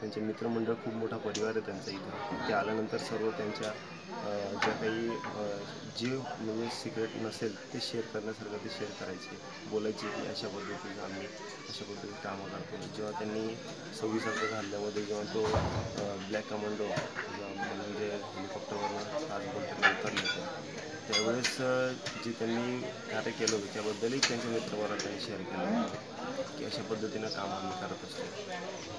त्यांचे मित्रमंडळ खूप मोठा परिवार आहे त्यांचा इथं. ते आल्यानंतर सर्व त्यांच्या ज्या काही जे म्हणजे सिक्रेट नसेल ते शेअर करण्यासारखं ते शेअर करायचे बोलायचे की अशा पद्धतीनं आम्ही अशा पद्धतीने कामं करतो. जेव्हा त्यांनी सव्वीस अर्ज हल्ल्यामध्ये जेव्हा तो ब्लॅक कमांडो म्हणजे हेलिकॉप्टरवरून आज बोलताना उतरले होते त्यावेळेस जे त्यांनी कार्य केलं होतं त्याबद्दलही त्यांच्या मित्रवाला त्यांनी शेअर केलं की अशा पद्धतीनं काम आम्ही करत असतो.